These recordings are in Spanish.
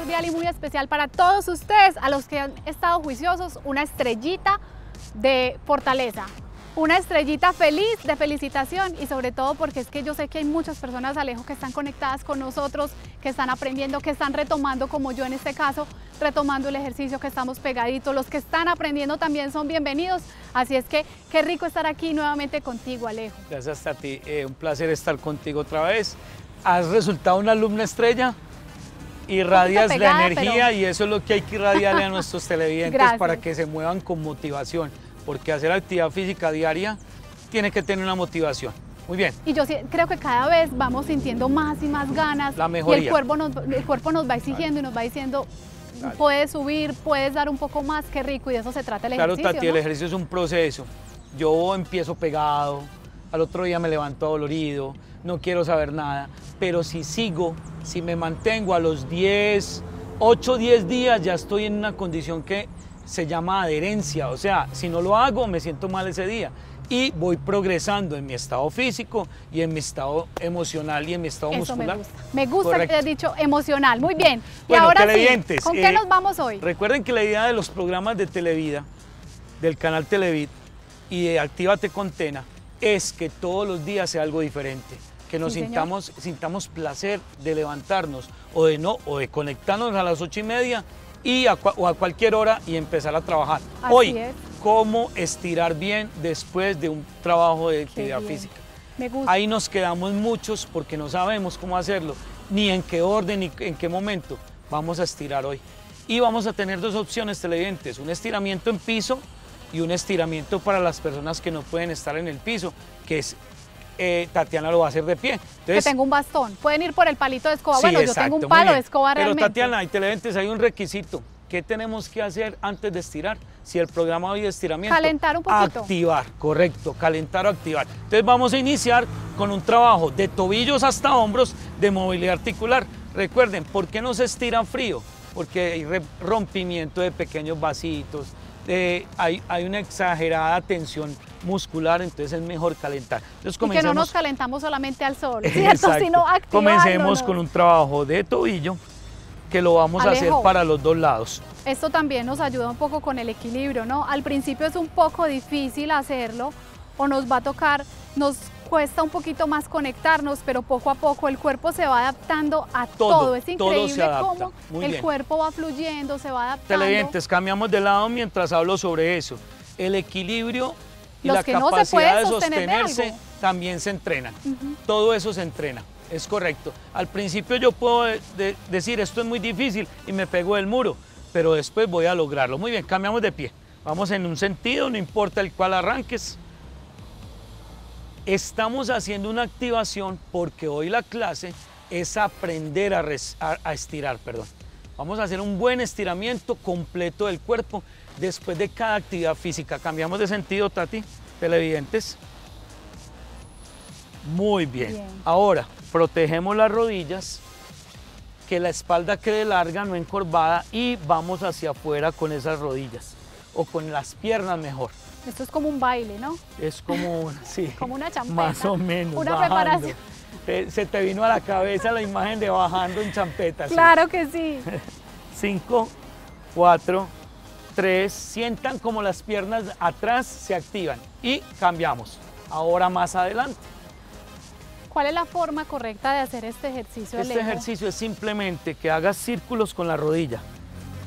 cordial y muy especial para todos ustedes, a los que han estado juiciosos, una estrellita de fortaleza, una estrellita feliz de felicitación y sobre todo porque es que yo sé que hay muchas personas, Alejo, que están conectadas con nosotros, que están aprendiendo, que están retomando, como yo en este caso, retomando el ejercicio, que estamos pegaditos. Los que están aprendiendo también son bienvenidos. Así es que qué rico estar aquí nuevamente contigo, Alejo. Gracias a ti, eh, un placer estar contigo otra vez. Has resultado una alumna estrella, irradias la energía y eso es lo que hay que irradiarle a nuestros televidentes para que se muevan con motivación porque hacer actividad física diaria tiene que tener una motivación. Muy bien. Y yo creo que cada vez vamos sintiendo más y más ganas. La mejoría. Y el cuerpo nos, el cuerpo nos va exigiendo y nos va diciendo, puedes subir, puedes dar un poco más, qué rico, y de eso se trata el ejercicio. Claro, Tati, el ejercicio es un proceso. Yo empiezo pegado, al otro día me levanto dolorido, no quiero saber nada, pero si sigo, si me mantengo a los 10, 8, 10 días, ya estoy en una condición que se llama adherencia, o sea, si no lo hago me siento mal ese día y voy progresando en mi estado físico y en mi estado emocional y en mi estado muscular. Me gusta, me gusta que hayas dicho emocional, muy bien. Y ahora sí, ¿con qué eh, nos vamos hoy? Recuerden que la idea de los programas de Televida, del canal Televid y de Actívate con Tena, es que todos los días sea algo diferente que nos sintamos, sintamos placer de levantarnos o de no, o de conectarnos a las ocho y media y a, o a cualquier hora y empezar a trabajar. Hoy, cómo estirar bien después de un trabajo de actividad física. Ahí nos quedamos muchos porque no sabemos cómo hacerlo, ni en qué orden, ni en qué momento. Vamos a estirar hoy. Y vamos a tener dos opciones televidentes, un estiramiento en piso y un estiramiento para las personas que no pueden estar en el piso, que es eh, Tatiana lo va a hacer de pie. que tengo un bastón. Pueden ir por el palito de escoba. bueno, yo tengo un palo de escoba Pero Tatiana, y televidentes, hay un requisito. ¿Qué tenemos que hacer antes de estirar? Si el programa hoy de estiramiento. Calentar un poquito. Activar, correcto, calentar o activar. Entonces vamos a iniciar con un trabajo de tobillos hasta hombros de movilidad articular. Recuerden, ¿por qué no se estira frío? Porque hay rompimiento de pequeños vasitos, hay, hay una exagerada tensión muscular, entonces es mejor calentar. Entonces, y que no nos calentamos solamente al sol, ¿cierto? Sino Comencemos con un trabajo de tobillo que lo vamos a hacer para los dos lados. Esto también nos ayuda un poco con el equilibrio, ¿no? Al principio es un poco difícil hacerlo o nos va a tocar, nos cuesta un poquito más conectarnos, pero poco a poco el cuerpo se va adaptando a todo. Es increíble cómo el cuerpo va fluyendo, se va adaptando. Televidentes, cambiamos de lado mientras hablo sobre eso. El equilibrio y la capacidad de sostenerse también se entrena. Todo eso se entrena, es correcto. Al principio yo puedo decir esto es muy difícil y me pego del muro, pero después voy a lograrlo. Muy bien, cambiamos de pie. Vamos en un sentido, no importa el cual arranques. Estamos haciendo una activación porque hoy la clase es aprender a, a estirar. Perdón. Vamos a hacer un buen estiramiento completo del cuerpo después de cada actividad física. Cambiamos de sentido, Tati, televidentes. Muy bien. Ahora, protegemos las rodillas, que la espalda quede larga, no encorvada, y vamos hacia afuera con esas rodillas, o con las piernas mejor. Esto es como un baile, ¿no? Es como, sí. como una champeta. Más o menos. Una preparación. Se te vino a la cabeza la imagen de bajando en champeta. Claro que sí. Cinco, cuatro, tres. Sientan como las piernas atrás se activan y cambiamos. Ahora más adelante. ¿Cuál es la forma correcta de hacer este ejercicio? Este ejercicio es simplemente que hagas círculos con la rodilla.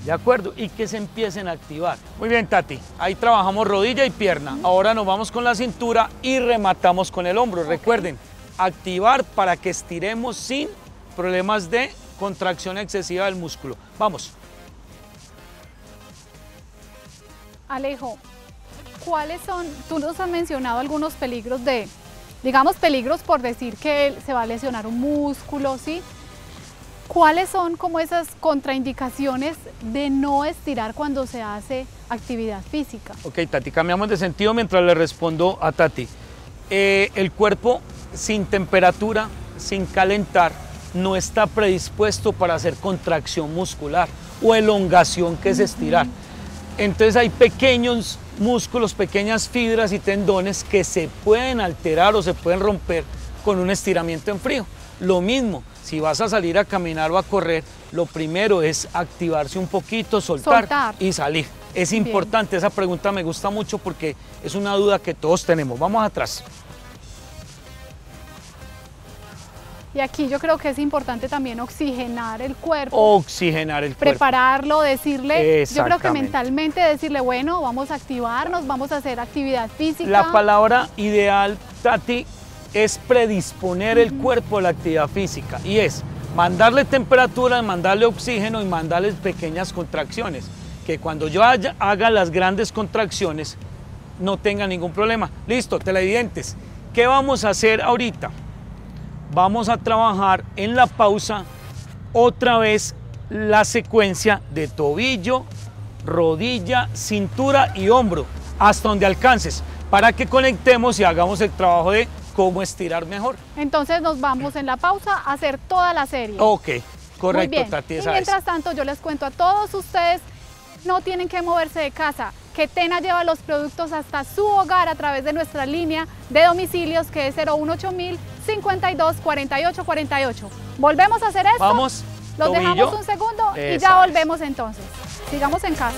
¿De acuerdo? Y que se empiecen a activar. Muy bien, Tati. Ahí trabajamos rodilla y pierna. Ahora nos vamos con la cintura y rematamos con el hombro. Recuerden, activar para que estiremos sin problemas de contracción excesiva del músculo. Vamos. Alejo, ¿cuáles son? Tú nos has mencionado algunos peligros de, digamos peligros por decir que se va a lesionar un músculo, ¿sí? ¿Cuáles son como esas contraindicaciones de no estirar cuando se hace actividad física? Ok, Tati, cambiamos de sentido mientras le respondo a Tati. Eh, el cuerpo sin temperatura, sin calentar, no está predispuesto para hacer contracción muscular o elongación, que es estirar. Entonces hay pequeños músculos, pequeñas fibras y tendones que se pueden alterar o se pueden romper con un estiramiento en frío. Lo mismo, si vas a salir a caminar o a correr, lo primero es activarse un poquito, soltar, y salir. Es importante, esa pregunta me gusta mucho porque es una duda que todos tenemos. Vamos atrás. Y aquí yo creo que es importante también oxigenar el cuerpo. Oxigenar el cuerpo. Prepararlo, decirle, yo creo que mentalmente decirle, bueno, vamos a activarnos, vamos a hacer actividad física. La palabra ideal, Tati, es predisponer el cuerpo a la actividad física y es mandarle temperatura, mandarle oxígeno y mandarle pequeñas contracciones. Que cuando yo haga las grandes contracciones no tenga ningún problema. Listo, televidentes. ¿Qué vamos a hacer ahorita? Vamos a trabajar en la pausa otra vez la secuencia de tobillo, rodilla, cintura y hombro, hasta donde alcances, para que conectemos y hagamos el trabajo de cómo estirar mejor. Entonces nos vamos en la pausa a hacer toda la serie. Ok, correcto, Muy bien. y mientras tanto yo les cuento a todos ustedes, no tienen que moverse de casa, que Tena lleva los productos hasta su hogar a través de nuestra línea de domicilios que es 018000 52 48 48. Volvemos a hacer esto. Vamos. Los dejamos un segundo y ya volvemos entonces. Sigamos en casa.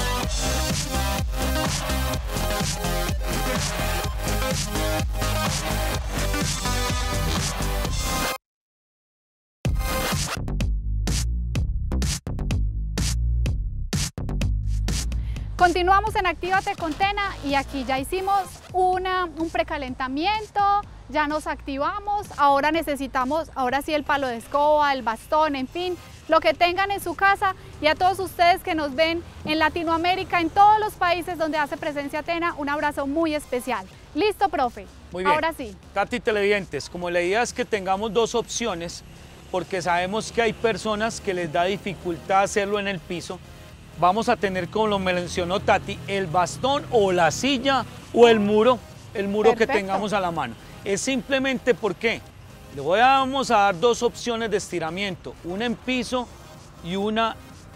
Continuamos en Actívate con Tena y aquí ya hicimos una, un precalentamiento, ya nos activamos, ahora necesitamos, ahora sí el palo de escoba, el bastón, en fin, lo que tengan en su casa y a todos ustedes que nos ven en Latinoamérica, en todos los países donde hace presencia Tena, un abrazo muy especial. ¿Listo, profe? Muy bien. Ahora sí. Tati Televidentes, como la idea es que tengamos dos opciones, porque sabemos que hay personas que les da dificultad hacerlo en el piso, vamos a tener, como lo mencionó Tati, el bastón o la silla o el muro, el muro que tengamos a la mano. Es simplemente porque le voy a, vamos a dar dos opciones de estiramiento, una en piso y una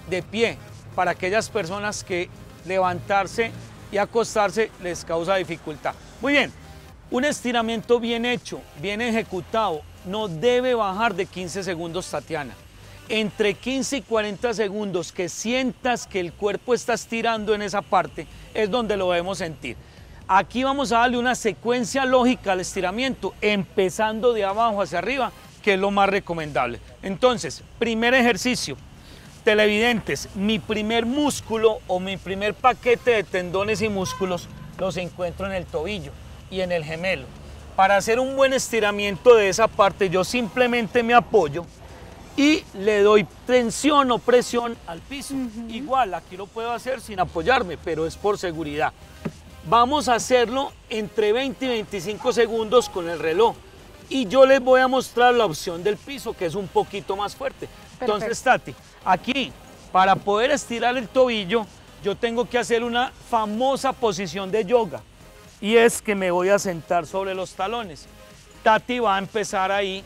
de pie, para aquellas personas que levantarse y acostarse les causa dificultad. Muy bien, un estiramiento bien hecho, bien ejecutado, no debe bajar de 15 segundos, Tatiana entre 15 y 40 segundos que sientas que el cuerpo está estirando en esa parte, es donde lo debemos sentir. Aquí vamos a darle una secuencia lógica al estiramiento, empezando de abajo hacia arriba, que es lo más recomendable. Entonces, primer ejercicio, televidentes, mi primer músculo o mi primer paquete de tendones y músculos los encuentro en el tobillo y en el gemelo. Para hacer un buen estiramiento de esa parte, yo simplemente me apoyo y le doy tensión o presión al piso. Igual, aquí lo puedo hacer sin apoyarme, pero es por seguridad. Vamos a hacerlo entre 20 y 25 segundos con el reloj. Y yo les voy a mostrar la opción del piso, que es un poquito más fuerte. Entonces, Tati, aquí, para poder estirar el tobillo, yo tengo que hacer una famosa posición de yoga. Y es que me voy a sentar sobre los talones. Tati va a empezar ahí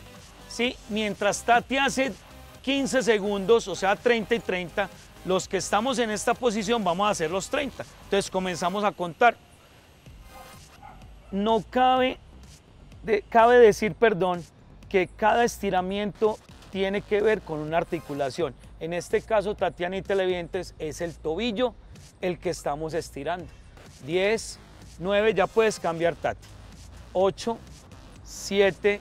¿sí? Mientras Tati hace 15 segundos, o sea 30 y 30, los que estamos en esta posición vamos a hacer los 30. Entonces comenzamos a contar. No cabe, cabe decir, perdón, que cada estiramiento tiene que ver con una articulación. En este caso, Tatiana y televidentes, es el tobillo el que estamos estirando. 10, 9, ya puedes cambiar, Tati. 8, 7,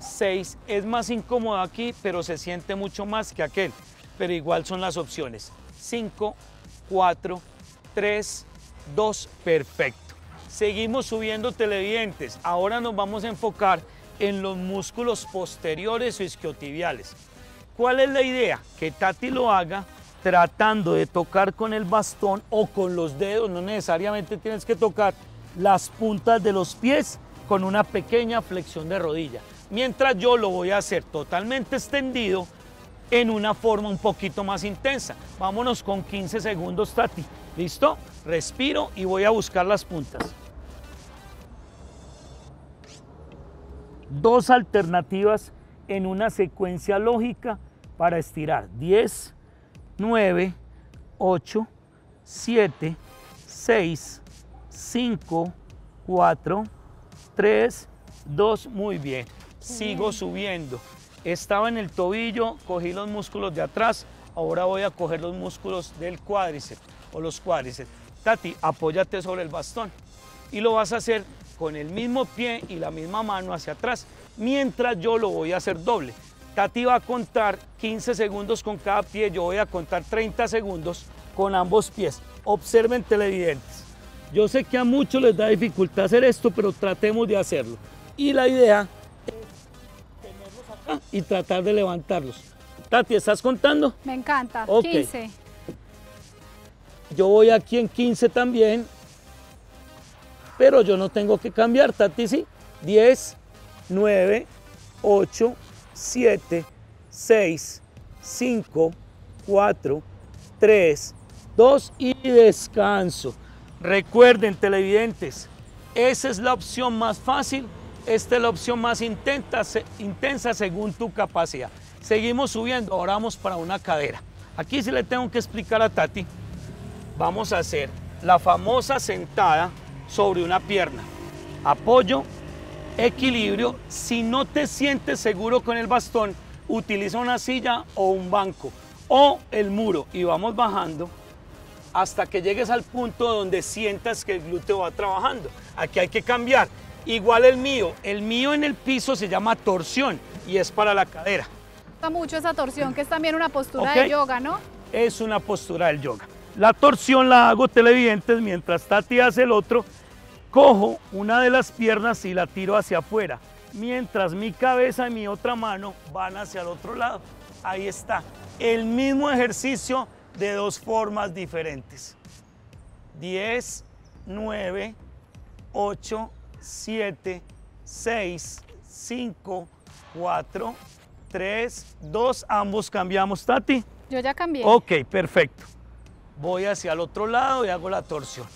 6 es más incómodo aquí, pero se siente mucho más que aquel. Pero igual son las opciones. 5, 4, 3, 2, perfecto. Seguimos subiendo televidentes. Ahora nos vamos a enfocar en los músculos posteriores o isquiotibiales. ¿Cuál es la idea? Que Tati lo haga tratando de tocar con el bastón o con los dedos, no necesariamente tienes que tocar las puntas de los pies con una pequeña flexión de rodilla mientras yo lo voy a hacer totalmente extendido en una forma un poquito más intensa. Vámonos con 15 segundos, Tati. ¿Listo? Respiro y voy a buscar las puntas. Dos alternativas en una secuencia lógica para estirar. 10, 9, 8, 7, 6, 5, 4, 3, 2, muy bien. Sigo subiendo. Estaba en el tobillo, cogí los músculos de atrás, ahora voy a coger los músculos del cuádriceps o los cuádriceps. Tati, apóyate sobre el bastón y lo vas a hacer con el mismo pie y la misma mano hacia atrás, mientras yo lo voy a hacer doble. Tati va a contar 15 segundos con cada pie, yo voy a contar 30 segundos con ambos pies. Observen televidentes. Yo sé que a muchos les da dificultad hacer esto, pero tratemos de hacerlo. Y la idea y tratar de levantarlos. Tati, ¿estás contando? Me encanta. Ok. 15. Yo voy aquí en 15 también, pero yo no tengo que cambiar, Tati, sí. 10, 9, 8, 7, 6, 5, 4, 3, 2 y descanso. Recuerden, televidentes, esa es la opción más fácil, esta es la opción más intensa, se- intensa según tu capacidad. Seguimos subiendo, ahora vamos para una cadera. Aquí sí le tengo que explicar a Tati vamos a hacer la famosa sentada sobre una pierna. Apoyo, equilibrio. Si no te sientes seguro con el bastón, utiliza una silla o un banco o el muro y vamos bajando hasta que llegues al punto donde sientas que el glúteo va trabajando. Aquí hay que cambiar. Igual el mío, el mío en el piso se llama torsión y es para la cadera. Me gusta mucho esa torsión, que es también una postura Ok. de yoga, ¿no? es una postura del yoga. La torsión la hago televidentes mientras Tati hace el otro. Cojo una de las piernas y la tiro hacia afuera, mientras mi cabeza y mi otra mano van hacia el otro lado. Ahí está. El mismo ejercicio de dos formas diferentes. 10, 9, 8, 7, 6, 5, 4, 3, 2. Ambos cambiamos, Tati. Yo ya cambié. Ok, perfecto. Voy hacia el otro lado y hago la torsión.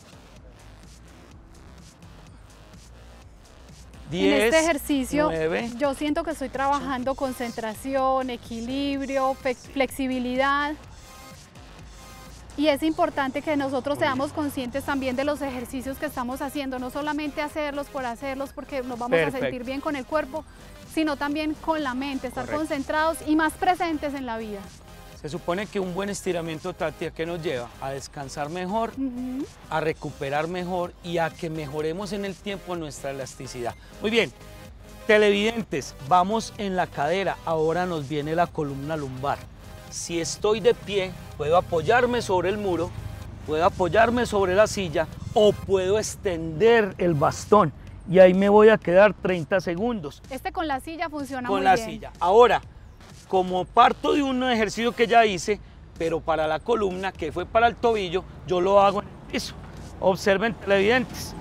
en 10, este ejercicio 9, yo siento que estoy trabajando concentración, equilibrio, flexibilidad. Y es importante que nosotros seamos conscientes también de los ejercicios que estamos haciendo, no solamente hacerlos por hacerlos porque nos vamos Perfecto. a sentir bien con el cuerpo, sino también con la mente, estar Correcto. concentrados y más presentes en la vida. Se supone que un buen estiramiento, Tati, ¿a qué nos lleva? A descansar mejor, a recuperar mejor y a que mejoremos en el tiempo nuestra elasticidad. Muy bien, televidentes, vamos en la cadera, ahora nos viene la columna lumbar. Si estoy de pie, puedo apoyarme sobre el muro, puedo apoyarme sobre la silla o puedo extender el bastón y ahí me voy a quedar 30 segundos Este con la silla funciona con muy la bien. silla. Ahora, como parto de un ejercicio que ya hice, pero para la columna, que fue para el tobillo, yo lo hago en el piso. Observen televidentes.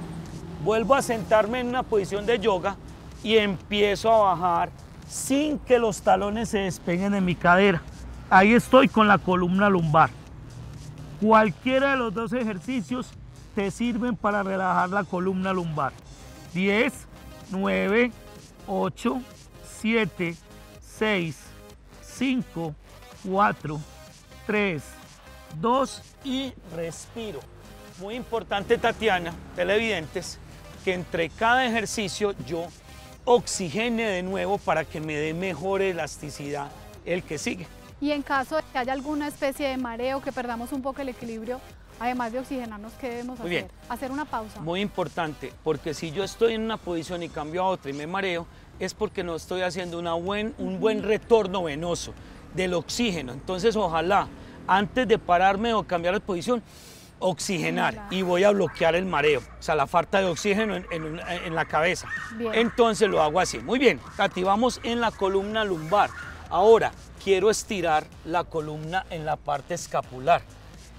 Vuelvo a sentarme en una posición de yoga y empiezo a bajar sin que los talones se despeguen de mi cadera. Ahí estoy con la columna lumbar. Cualquiera de los dos ejercicios te sirven para relajar la columna lumbar. 10, 9, 8, 7, 6, 5, 4, 3, 2 y respiro. Muy importante, Tatiana, televidentes, que entre cada ejercicio yo oxigene de nuevo para que me dé mejor elasticidad el que sigue. Y en caso de que haya alguna especie de mareo, que perdamos un poco el equilibrio, además de oxigenarnos, ¿qué debemos Muy hacer? bien. Hacer una pausa. Muy importante, porque si yo estoy en una posición y cambio a otra y me mareo, es porque no estoy haciendo una buen, un buen retorno venoso del oxígeno. Entonces, ojalá, antes de pararme o cambiar de posición, oxigenar y voy a bloquear el mareo, o sea, la falta de oxígeno en, en en la cabeza. Bien. Entonces lo hago así. Muy bien, Tati, vamos en la columna lumbar. Ahora, quiero estirar la columna en la parte escapular.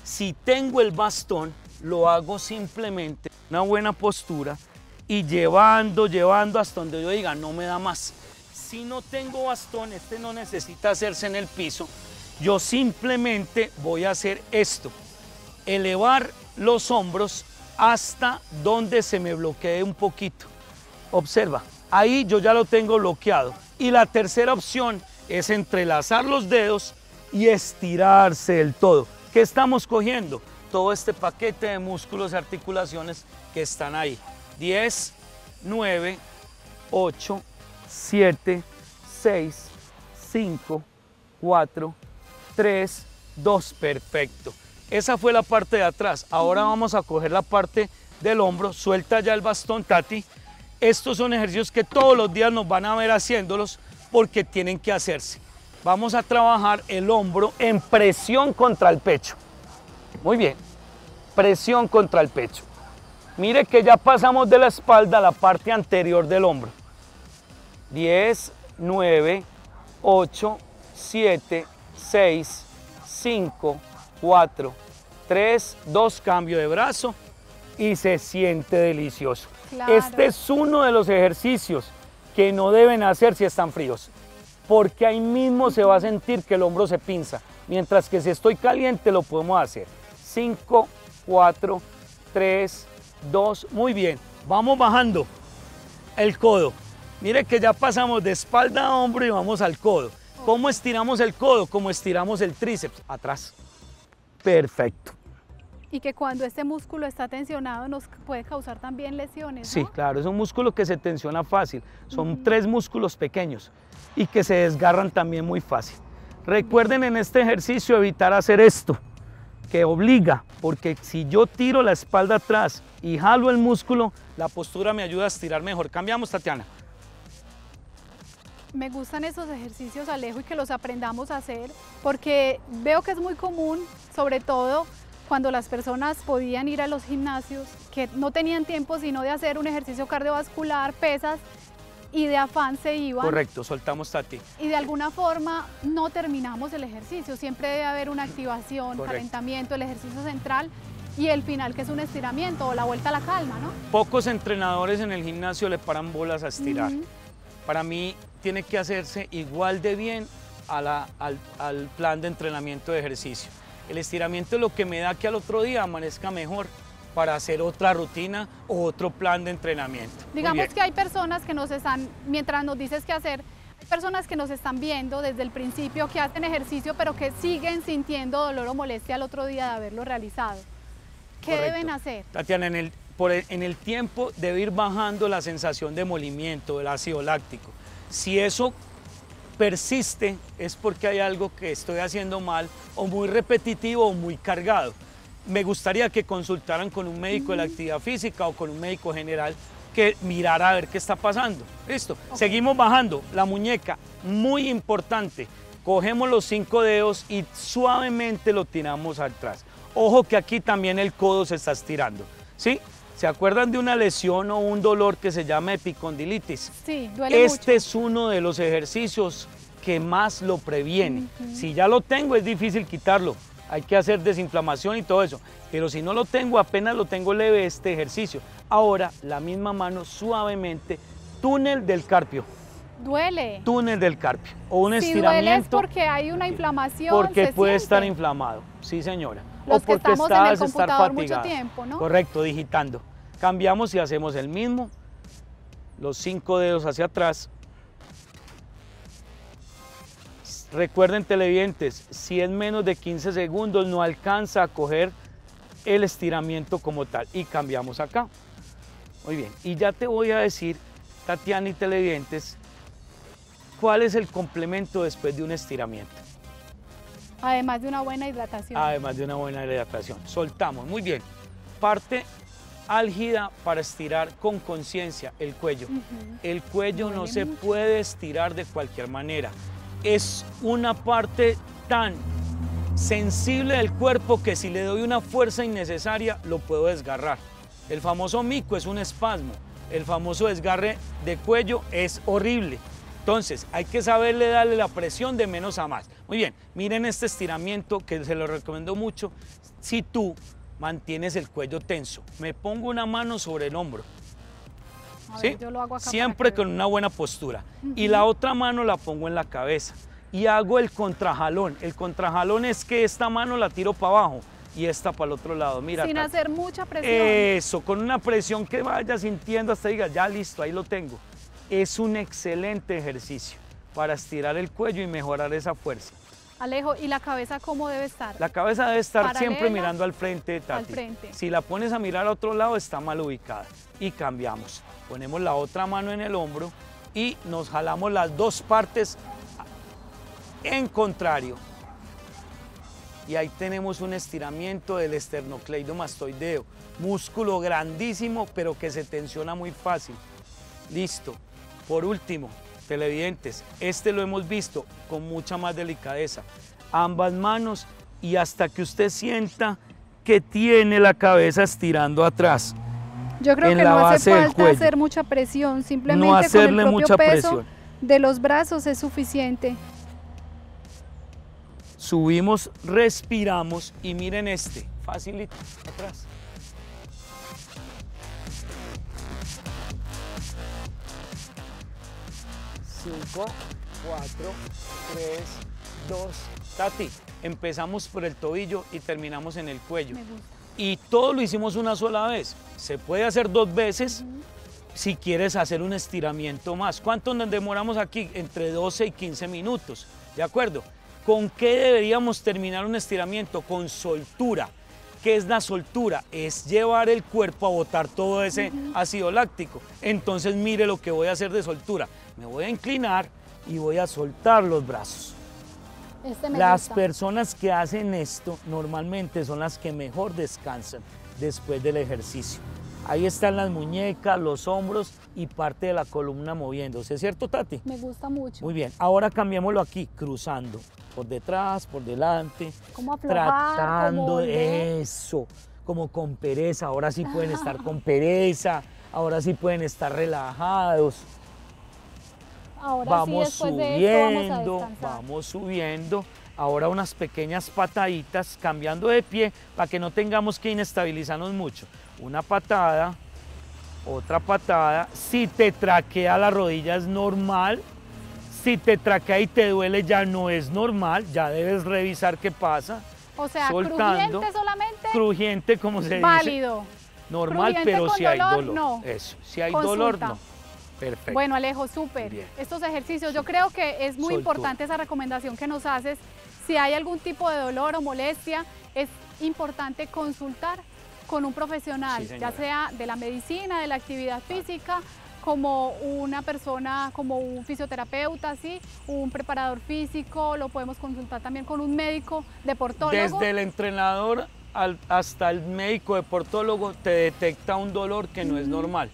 Si tengo el bastón, lo hago simplemente una buena postura y llevando, llevando hasta donde yo diga, no me da más. Si no tengo bastón, este no necesita hacerse en el piso, yo simplemente voy a hacer esto, elevar los hombros hasta donde se me bloquee un poquito. Observa, ahí yo ya lo tengo bloqueado. Y la tercera opción es entrelazar los dedos y estirarse del todo. ¿Qué estamos cogiendo? todo este paquete de músculos y articulaciones que están ahí. 10, 9, 8, 7, 6, 5, 4, 3, 2. Perfecto. Esa fue la parte de atrás. Ahora vamos a coger la parte del hombro. Suelta ya el bastón, Tati. Estos son ejercicios que todos los días nos van a ver haciéndolos porque tienen que hacerse. Vamos a trabajar el hombro en presión contra el pecho. Muy bien. Presión contra el pecho. Mire que ya pasamos de la espalda a la parte anterior del hombro. 10, 9, 8, 7, 6, 5, 4, 3, 2, cambio de brazo y se siente delicioso. Este es uno de los ejercicios que no deben hacer si están fríos, porque ahí mismo se va a sentir que el hombro se pinza, mientras que si estoy caliente lo podemos hacer. 5, 4, 3, 2, muy bien. Vamos bajando el codo. Mire que ya pasamos de espalda a hombro y vamos al codo. ¿Cómo estiramos el codo? Como estiramos el tríceps, atrás. Perfecto. Y que cuando este músculo está tensionado nos puede causar también lesiones. Sí, claro, es un músculo que se tensiona fácil. Son tres músculos pequeños y que se desgarran también muy fácil. Recuerden en este ejercicio evitar hacer esto, que obliga, porque si yo tiro la espalda atrás y jalo el músculo, la postura me ayuda a estirar mejor. Cambiamos, Tatiana. Me gustan esos ejercicios, Alejo, y que los aprendamos a hacer, porque veo que es muy común, sobre todo cuando las personas podían ir a los gimnasios, que no tenían tiempo sino de hacer un ejercicio cardiovascular, pesas, y de afán se iban. Correcto, soltamos Tati. Y de alguna forma no terminamos el ejercicio, siempre debe haber una activación, calentamiento, el ejercicio central y el final que es un estiramiento o la vuelta a la calma, ¿no? Pocos entrenadores en el gimnasio le paran bolas a estirar. Para mí tiene que hacerse igual de bien al, al, plan de entrenamiento de ejercicio. El estiramiento es lo que me da que al otro día amanezca mejor para hacer otra rutina o otro plan de entrenamiento. Digamos que hay personas que nos están, mientras nos dices qué hacer, hay personas que nos están viendo desde el principio que hacen ejercicio pero que siguen sintiendo dolor o molestia al otro día de haberlo realizado. ¿Qué deben hacer? Tatiana, en el, en el tiempo debe ir bajando la sensación de molimiento del ácido láctico. Si eso persiste es porque hay algo que estoy haciendo mal o muy repetitivo o muy cargado. Me gustaría que consultaran con un médico de la actividad física o con un médico general que mirara a ver qué está pasando. Listo. Seguimos bajando la muñeca, muy importante. Cogemos los cinco dedos y suavemente lo tiramos atrás. Ojo que aquí también el codo se está estirando. ¿Sí? ¿Se acuerdan de una lesión o un dolor que se llama epicondilitis? Sí, duele Este es uno de los ejercicios que más lo previene. Si ya lo tengo es difícil quitarlo, hay que hacer desinflamación y todo eso. Pero si no lo tengo, apenas lo tengo leve este ejercicio. Ahora, la misma mano suavemente, túnel del carpio. Duele. Túnel del carpio o un si estiramiento. Duele es porque hay una inflamación. Porque puede estar inflamado, sí señora. Los o porque que estamos en el computador mucho tiempo, ¿no? Correcto, digitando. Cambiamos y hacemos el mismo. Los cinco dedos hacia atrás. Recuerden televidentes, si es menos de 15 segundos no alcanza a coger el estiramiento como tal. Y cambiamos acá. Muy bien, y ya te voy a decir, Tatiana y televidentes, cuál es el complemento después de un estiramiento. Además de una buena hidratación. Además de una buena hidratación. Soltamos, muy bien. Parte álgida para estirar con conciencia el cuello. El cuello no se puede estirar de cualquier manera. Es una parte tan sensible del cuerpo que si le doy una fuerza innecesaria lo puedo desgarrar. El famoso mico es un espasmo. El famoso desgarre de cuello es horrible. Entonces, hay que saberle darle la presión de menos a más. Muy bien, miren este estiramiento que se lo recomiendo mucho. Si tú mantienes el cuello tenso, me pongo una mano sobre el hombro. ¿sí? Siempre con una buena postura. Y la otra mano la pongo en la cabeza. Y hago el contrajalón. El contrajalón es que esta mano la tiro para abajo y esta para el otro lado. Mira, Sin hacer mucha presión. Eso, con una presión que vaya sintiendo hasta diga, ya listo, ahí lo tengo es un excelente ejercicio para estirar el cuello y mejorar esa fuerza. Alejo, ¿y la cabeza cómo debe estar? La cabeza debe estar Paralela siempre mirando al frente, Tati. al frente. Si la pones a mirar a otro lado, está mal ubicada. Y cambiamos. Ponemos la otra mano en el hombro y nos jalamos las dos partes en contrario. Y ahí tenemos un estiramiento del esternocleidomastoideo. Músculo grandísimo, pero que se tensiona muy fácil. Listo. Por último, televidentes, este lo hemos visto con mucha más delicadeza. Ambas manos y hasta que usted sienta que tiene la cabeza estirando atrás. Yo creo en que no hace falta hacer mucha presión, simplemente No con el hacerle propio mucha peso presión. de los brazos es suficiente. Subimos, respiramos y miren este, facilito, atrás. Cinco, cuatro, tres, dos. Tati, empezamos por el tobillo y terminamos en el cuello. Me gusta. Y todo lo hicimos una sola vez. Se puede hacer dos veces si quieres hacer un estiramiento más. ¿Cuánto nos demoramos aquí? Entre 12 y 15 minutos. ¿De acuerdo? ¿Con qué deberíamos terminar un estiramiento? Con soltura. ¿Qué es la soltura? Es llevar el cuerpo a botar todo ese ácido láctico. Entonces mire lo que voy a hacer de soltura. Me voy a inclinar y voy a soltar los brazos. Este Las gusta. personas que hacen esto normalmente son las que mejor descansan después del ejercicio. Ahí están las muñecas, los hombros y parte de la columna moviéndose, ¿cierto Tati? Me gusta mucho. Muy bien, ahora cambiémoslo aquí, cruzando, por detrás, por delante, Como aflojar, tratando como eso, como con pereza, ahora sí pueden estar con pereza, ahora sí pueden estar relajados, Ahora vamos sí, después de esto vamos a subiendo, vamos subiendo. Ahora unas pequeñas pataditas, cambiando de pie para que no tengamos que inestabilizarnos mucho. Una patada, otra patada. Si te traquea la rodilla es normal. Si te traquea y te duele ya no es normal. Ya debes revisar qué pasa. O sea, soltando. crujiente solamente, Crujiente, como se dice. válido. Normal, Crujiente pero si hay dolor, dolor. no. Eso. Si hay dolor, no. Perfecto. Bueno, Alejo, súper. Estos ejercicios, yo creo que es muy Soltura. importante esa recomendación que nos haces. Si hay algún tipo de dolor o molestia, es importante consultar con un profesional, Sí, ya sea de la medicina, de la actividad física, como una persona, como un fisioterapeuta, ¿sí? un preparador físico, lo podemos consultar también con un médico deportólogo. Desde el entrenador al- hasta el médico deportólogo te detecta un dolor que no es normal.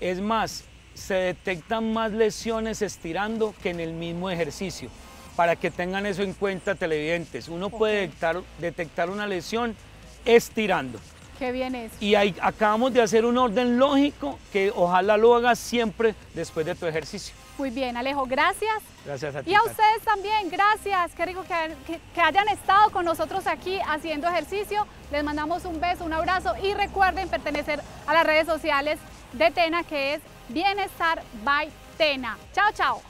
Es más, se detectan más lesiones estirando que en el mismo ejercicio. Para que tengan eso en cuenta, televidentes. Uno puede detectar, detectar una lesión estirando. Qué bien es. Y ahí acabamos de hacer un orden lógico que ojalá lo hagas siempre después de tu ejercicio. Muy bien, Alejo, gracias. Gracias a ti. Y a ustedes también, gracias. Qué rico que, que- que hayan estado con nosotros aquí haciendo ejercicio. Les mandamos un beso, un abrazo y recuerden pertenecer a las redes sociales de Tena, que es Bienestar by Tena. Chao, chao.